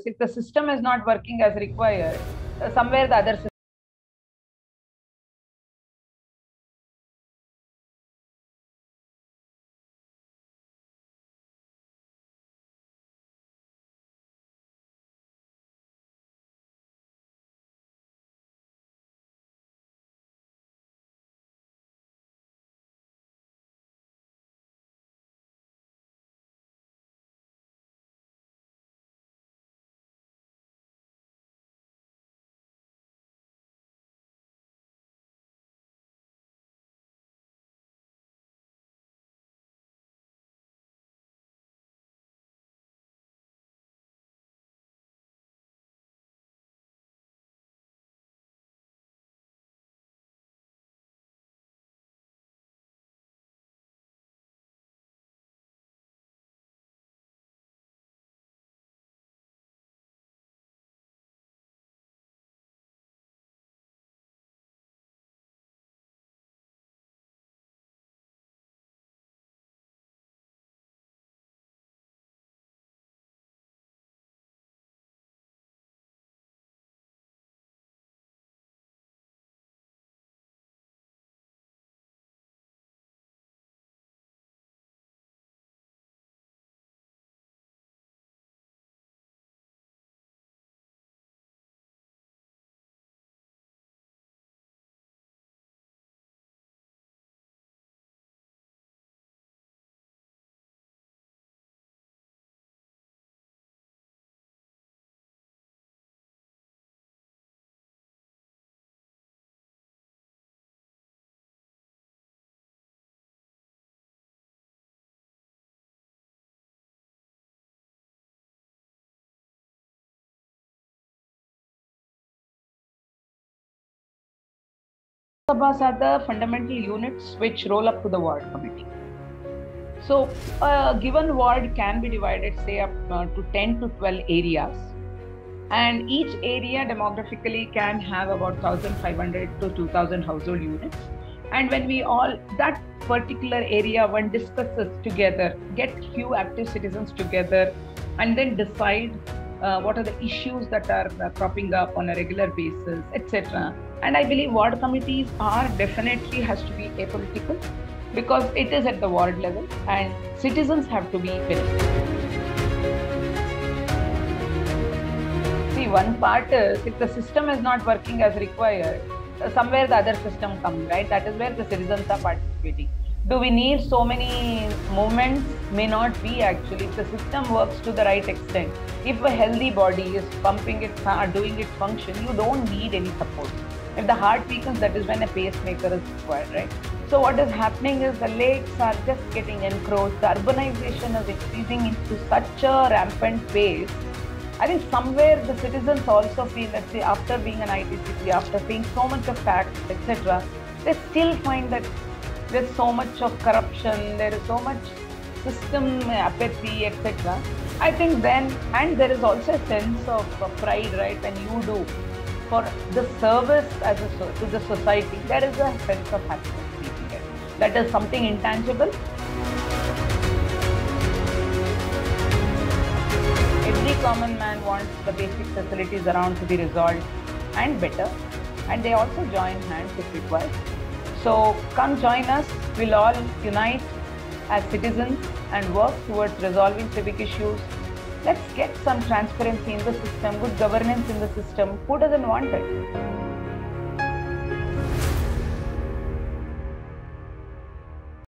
If the system is not working as required, somewhere the other Sabhas are the fundamental units which roll up to the ward committee. So, a given ward can be divided, say, up uh, to 10 to 12 areas, and each area demographically can have about 1,500 to 2,000 household units. And when we all, that particular area, one discusses together, get few active citizens together, and then decide uh, what are the issues that are uh, cropping up on a regular basis, etc. And I believe ward committees are definitely has to be apolitical because it is at the ward level and citizens have to be willing. See, one part is if the system is not working as required, somewhere the other system comes, right? That is where the citizens are participating. Do we need so many movements? May not be actually. If the system works to the right extent, if a healthy body is pumping its heart, doing its function, you don't need any support. If the heart weakens, that is when a pacemaker is required, right? So what is happening is the lakes are just getting encroached. The urbanization is increasing into such a rampant pace. I think somewhere the citizens also feel, let's say, after being an IT city, after seeing so much of tax, etc., they still find that there's so much of corruption, there is so much system apathy, etc. I think then, and there is also a sense of pride, right? When you do for the service as a, to the society, there is a sense of happiness. That is something intangible. Every common man wants the basic facilities around to be resolved and better, and they also join hands if required. So come join us. We'll all unite as citizens and work towards resolving civic issues. Let's get some transparency in the system, good governance in the system. Who doesn't want it?